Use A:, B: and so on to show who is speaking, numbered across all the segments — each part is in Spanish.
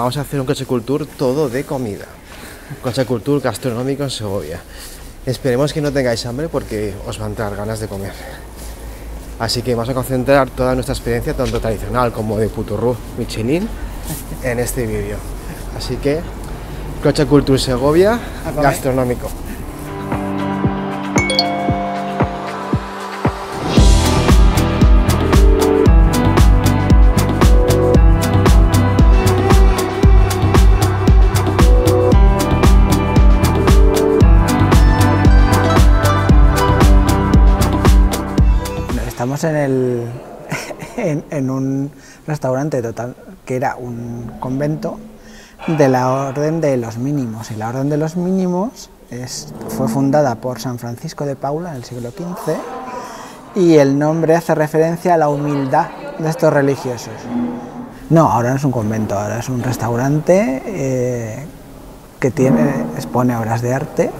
A: vamos a hacer un coche culture todo de comida. Coche culture gastronómico en Segovia. Esperemos que no tengáis hambre porque os van a entrar ganas de comer. Así que vamos a concentrar toda nuestra experiencia, tanto tradicional como de Puturru Michelin, en este vídeo. Así que, Coche Culture Segovia, gastronómico.
B: En, un restaurante total que era un convento de la Orden de los Mínimos. Y la Orden de los Mínimos fue fundada por San Francisco de Paula en el siglo XV y el nombre hace referencia a la humildad de estos religiosos. No, ahora no es un convento, ahora es un restaurante eh, que tiene, expone obras de arte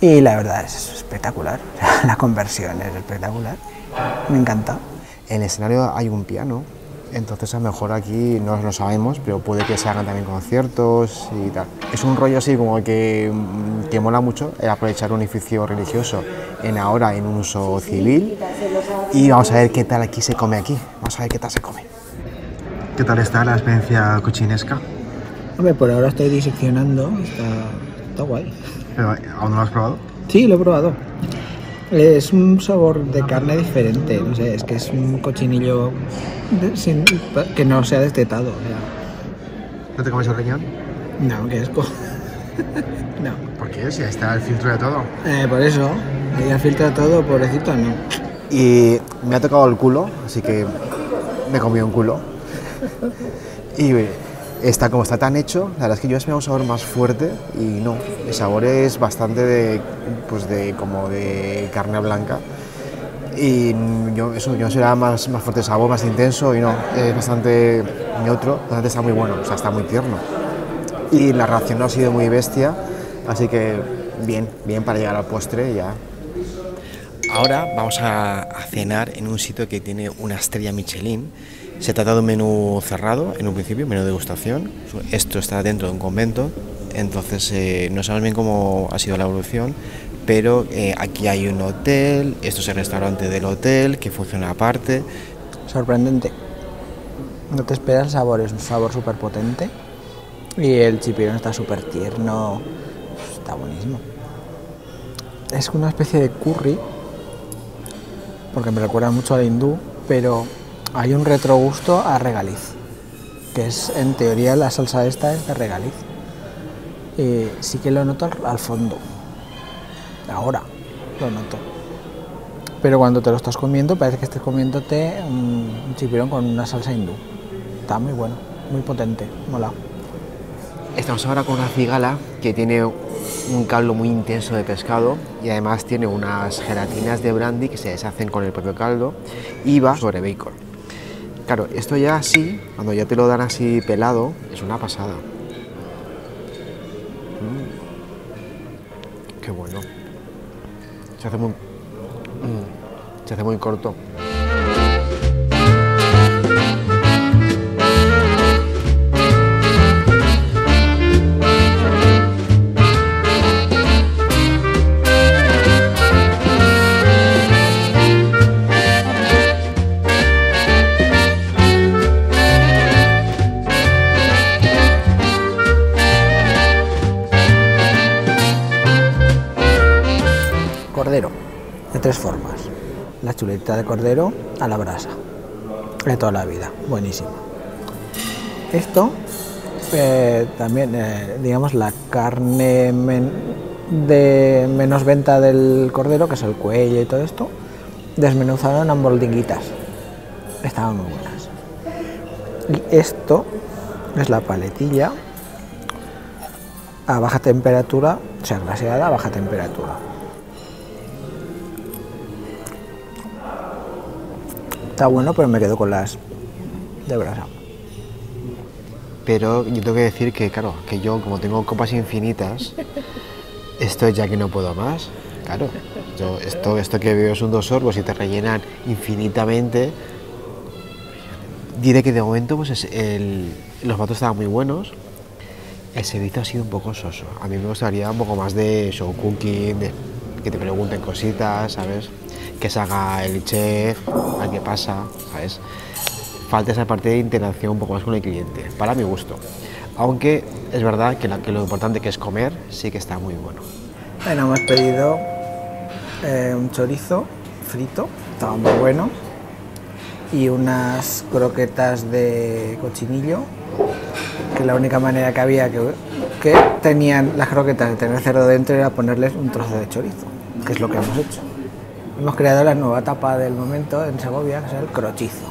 B: y la verdad es espectacular, la conversión es espectacular. Me encanta.
A: En el escenario hay un piano, entonces a lo mejor aquí no lo sabemos, pero puede que se hagan también conciertos y tal. Es un rollo así como que, mm, que mola mucho el aprovechar un edificio religioso en ahora en un uso civil y vamos a ver qué tal aquí se come aquí. Vamos a ver qué tal se come. ¿Qué tal está la experiencia cochinesca?
B: Hombre, por ahora estoy diseccionando, está, está guay.
A: ¿Pero aún no lo has probado?
B: Sí, lo he probado. Es un sabor de carne diferente, no sé, es que es un cochinillo sin, que no se ha destetado.
A: ¿No te comes el riñón?
B: No, qué asco. no.
A: ¿Por qué? Si está el filtro de todo.
B: Eh, por eso, el filtro de todo, pobrecito, no.
A: Y me ha tocado el culo, así que me comí un culo. y está como está tan hecho, la verdad es que yo esperaba un sabor más fuerte y no, el sabor es bastante de, pues de como de carne blanca y yo, eso, yo será más, más fuerte sabor, más intenso y no, es bastante neutro, bastante está muy bueno, o sea, está muy tierno. Y la reacción no ha sido muy bestia, así que bien, bien para llegar al postre ya. Ahora vamos a cenar en un sitio que tiene una estrella Michelin se trata de un menú cerrado en un principio, menú de degustación. Esto está dentro de un convento, entonces eh, no sabemos bien cómo ha sido la evolución, pero eh, aquí hay un hotel, esto es el restaurante del hotel que funciona aparte.
B: Sorprendente. No te esperas el sabor, es un sabor súper potente y el chipirón está súper tierno, está buenísimo. Es una especie de curry, porque me recuerda mucho al hindú, pero hay un retrogusto a regaliz, que es en teoría la salsa esta es de regaliz. y sí que lo noto al, fondo, ahora lo noto. Pero cuando te lo estás comiendo parece que estés comiéndote un chipirón con una salsa hindú. Está muy bueno, muy potente, mola.
A: Estamos ahora con una cigala que tiene un caldo muy intenso de pescado y además tiene unas gelatinas de brandy que se deshacen con el propio caldo y va sobre bacon. Claro, esto ya así, cuando ya te lo dan así pelado, es una pasada. Mm. Qué bueno. Se hace muy, mm, se hace muy corto.
B: De cordero a la brasa, de toda la vida, buenísimo. Esto, eh, también, eh, digamos, la carne de menos venta del cordero, que es el cuello y todo esto, desmenuzaron en hamburguitas. Estaban muy buenas. Y esto es la paletilla a baja temperatura, o sea, glaseada a baja temperatura. Está bueno, pero me quedo con las de brasa.
A: Pero yo tengo que decir que, claro, que yo como tengo copas infinitas, esto ya que no puedo más. Claro, yo, esto, esto que veo son dos sorbos y te rellenan infinitamente. Diré que de momento pues es el- los platos estaban muy buenos. El servicio ha sido un poco soso. A mí me gustaría un poco más de show cooking, de que te pregunten cositas, ¿sabes? Que se haga el chef, a qué pasa, ¿sabes? Falta esa parte de interacción un poco más con el cliente, para mi gusto. Aunque es verdad que lo importante que es comer sí que está muy bueno.
B: Bueno, hemos pedido eh, un chorizo frito, estaba muy bueno, y unas croquetas de cochinillo, que la única manera que había que, que tenían las croquetas de tener cerdo dentro era ponerles un trozo de chorizo, que es lo que hemos hecho. Hemos creado la nueva etapa del momento en Segovia, que es el crochizo.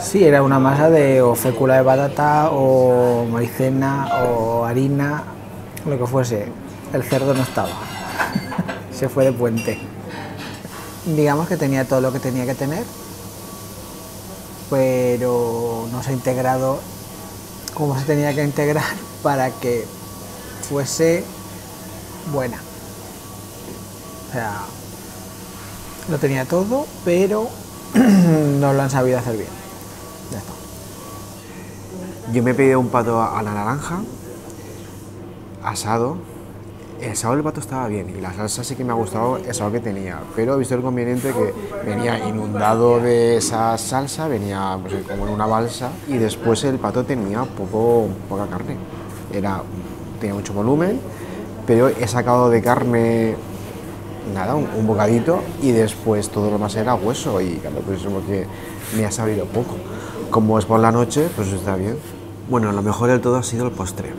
B: Sí, era una masa de fécula de batata o maicena o harina, lo que fuese. El cerdo no estaba. Se fue de puente. Digamos que tenía todo lo que tenía que tener, pero no se ha integrado como se tenía que integrar para que fuese buena. O sea, lo tenía todo, pero no lo han sabido hacer bien. Ya está.
A: Yo me he pedido un pato a la naranja, asado. El sabor del pato estaba bien y la salsa sí que me ha gustado el sabor que tenía, pero he visto el conveniente que venía inundado de esa salsa, venía pues, como en una balsa y después el pato tenía poco, poca carne. Era, tenía mucho volumen, pero he sacado de carne nada, un, bocadito y después todo lo más era hueso y claro, pues es como que me ha sabido poco. Como es por la noche, pues está bien. Bueno, lo mejor del todo ha sido el postre.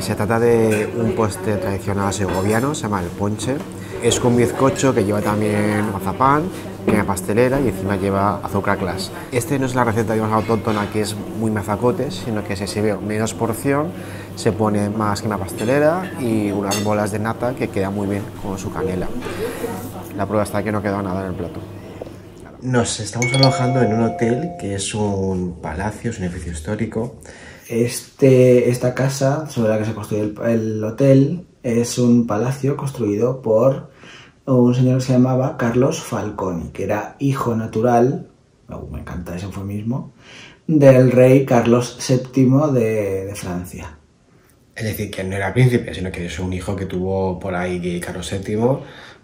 A: Se trata de un postre tradicional segoviano, se llama el ponche. Es con bizcocho que lleva también mazapán, crema pastelera y encima lleva azúcar glass. Este no es la receta digamos, autóctona que es muy mazacote, sino que se sirve menos porción, se pone más crema pastelera y unas bolas de nata que queda muy bien con su canela. La prueba está que no quedó nada en el plato. Nos estamos alojando en un hotel que es un palacio, es un edificio histórico.
B: Este, esta casa sobre la que se construyó el, el hotel es un palacio construido por un señor que se llamaba Carlos Falconi, que era hijo natural, oh, me encanta ese eufemismo, del rey Carlos VII de, de Francia.
A: Es decir, que no era príncipe, sino que es un hijo que tuvo por ahí que Carlos VII,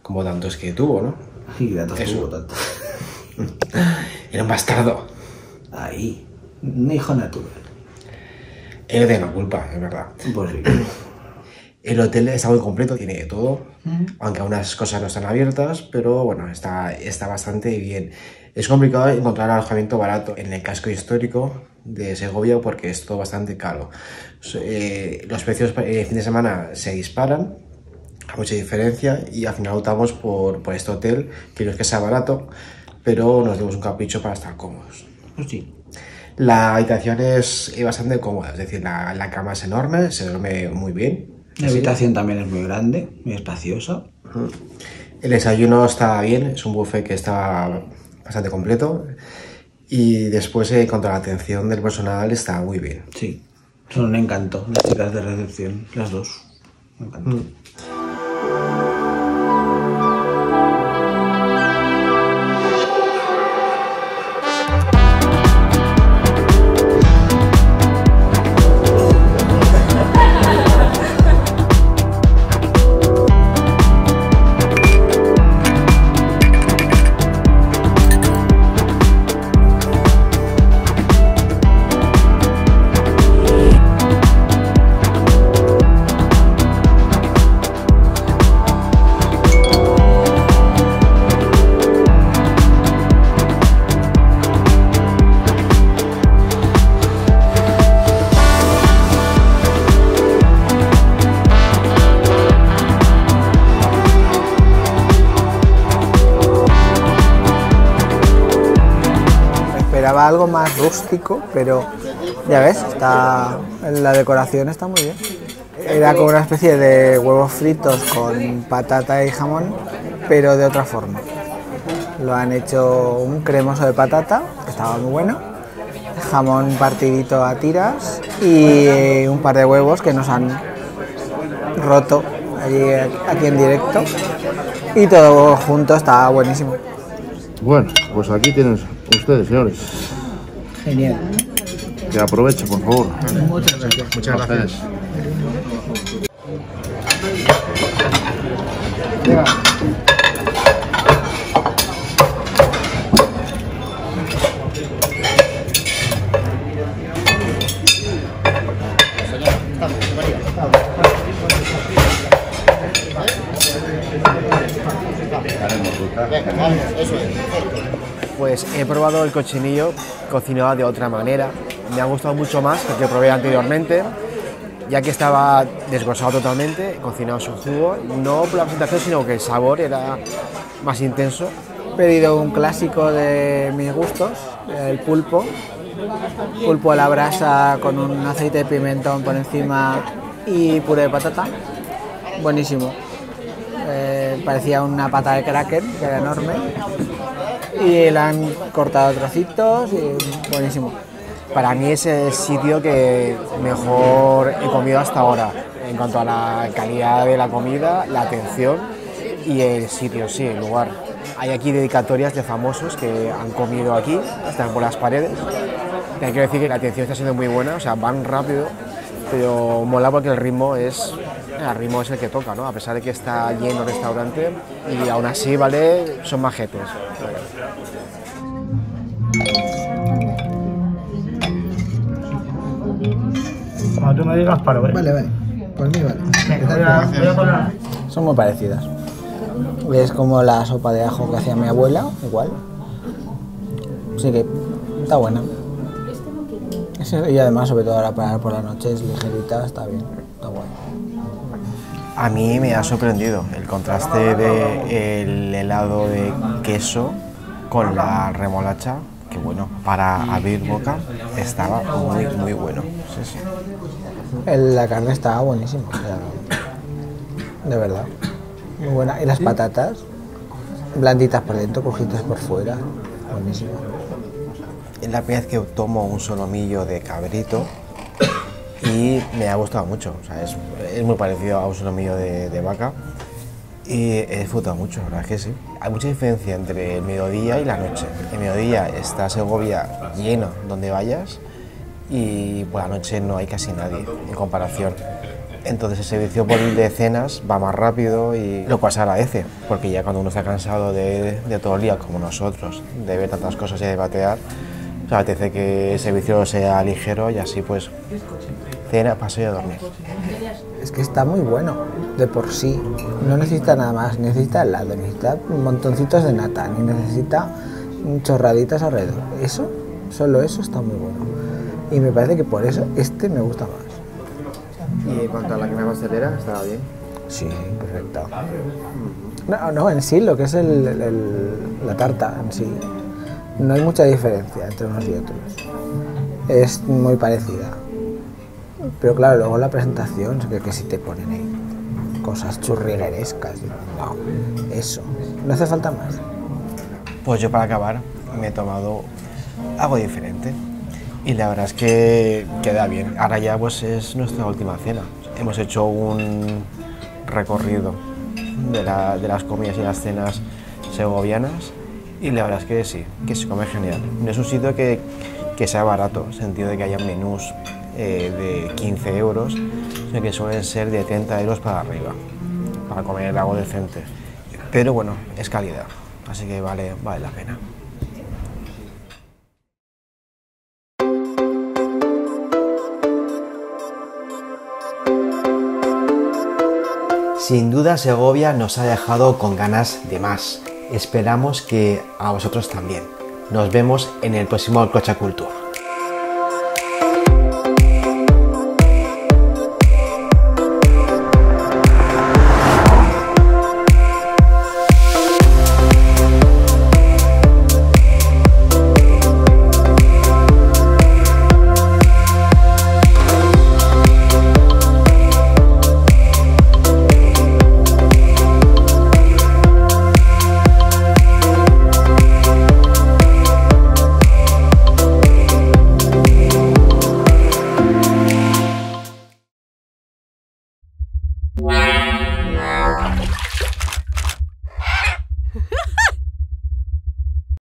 A: como tantos que tuvo, ¿no?
B: Y tanto
A: Eso.
B: tuvo tanto.
A: Era un bastardo.
B: Ahí, un hijo natural.
A: Él tiene la culpa, es verdad.
B: Pues sí.
A: El hotel está muy completo, tiene de todo, aunque algunas cosas no están abiertas, pero bueno, está, está bastante bien. Es complicado encontrar alojamiento barato en el casco histórico de Segovia porque es todo bastante caro. Eh, los precios el fin de semana se disparan, hay mucha diferencia y al final optamos por, por este hotel, que no es que sea barato, pero nos dimos un capricho para estar cómodos.
B: Pues sí.
A: La habitación es eh, bastante cómoda, es decir, la, la cama es enorme, se duerme muy bien.
B: La habitación también es muy grande, muy espaciosa.
A: El desayuno está bien, es un buffet que está bastante completo. Y después, eh, cuanto a la atención del personal, está muy bien.
B: Sí. Son un encanto, las chicas de recepción, las dos. Me encantó. Algo más rústico, pero ya ves, está, la decoración está muy bien. Era como una especie de huevos fritos con patata y jamón, pero de otra forma. Lo han hecho un cremoso de patata, que estaba muy bueno, jamón partidito a tiras y un par de huevos que nos han roto allí, aquí en directo. Y todo junto estaba buenísimo.
C: Bueno, pues aquí tienen ustedes, señores.
B: Genial.
C: Que aproveche, por favor.
B: Muchas gracias.
A: Muchas gracias. Pues he probado el cochinillo cocinado de otra manera. Me ha gustado mucho más que el que probé anteriormente, ya que estaba desglosado totalmente, cocinado su jugo, no por la presentación, sino que el sabor era más intenso.
B: He pedido un clásico de mis gustos, el pulpo. Pulpo a la brasa con un aceite de pimentón por encima y puré de patata. Buenísimo. Eh, parecía una pata de kraken, que era enorme. Y la han cortado trocitos y buenísimo.
A: Para mí es el sitio que mejor he comido hasta ahora, en cuanto a la calidad de la comida, la atención y el sitio, sí, el lugar. Hay aquí dedicatorias de famosos que han comido aquí, están por las paredes. Hay que decir que la atención está siendo muy buena, o sea, van rápido, pero mola porque el ritmo es el ritmo es el que toca, ¿no? A pesar de que está lleno el restaurante y aún así, ¿vale? Son majetes.
D: Cuando tú me digas, paro, ¿eh?
B: Vale, vale. Por mí vale.
D: Voy a, voy a poner...
B: Son muy parecidas. Es como la sopa de ajo que hacía mi abuela, igual. Así que está buena. Y además, sobre todo ahora para por la noche, es ligerita, está bien, está guay.
A: A mí me ha sorprendido el contraste del helado de queso con la remolacha, que bueno, para abrir boca estaba muy, muy bueno. Sí, sí.
B: La carne estaba buenísima, o sea, de verdad. Muy buena. Y las patatas, blanditas por dentro, crujientes por fuera. Buenísimo.
A: Es la primera vez que tomo un solomillo de cabrito y me ha gustado mucho. O sea, es, es muy parecido a un solomillo de, de vaca y he disfrutado mucho, la verdad es que sí. Hay mucha diferencia entre el mediodía y la noche. El mediodía está Segovia lleno donde vayas y por la noche no hay casi nadie en comparación. Entonces el servicio por de cenas va más rápido y lo cual se agradece, porque ya cuando uno está cansado de, de todo el día, como nosotros, de ver tantas cosas y de batear, se agradece que el servicio sea ligero y así pues cena, paso y a dormir.
B: Es que está muy bueno de por sí. No necesita nada más, necesita helado, necesita montoncitos de nata, ni necesita chorraditas alrededor. Eso, solo eso está muy bueno. Y me parece que por eso este me gusta más.
A: Y en cuanto a la crema pastelera, estaba bien.
B: Sí, perfecto. No, no, en sí, lo que es el- el- la tarta en sí, no hay mucha diferencia entre unos y otros. Es muy parecida. Pero claro, luego la presentación, que, que si te ponen ahí cosas churriguerescas, no, eso, no hace falta más.
A: Pues yo para acabar me he tomado algo diferente y la verdad es que queda bien. Ahora ya pues es nuestra última cena. Hemos hecho un recorrido de, de las comidas y las cenas segovianas y la verdad es que sí, que se come genial. No es un sitio que, que sea barato, en el sentido de que haya menús eh, de 15 euros, sino que suelen ser de 30 euros para arriba, para comer algo decente. Pero bueno, es calidad, así que vale, vale la pena. Sin duda Segovia nos ha dejado con ganas de más. Esperamos que a vosotros también. Nos vemos en el próximo Cocha Cultura.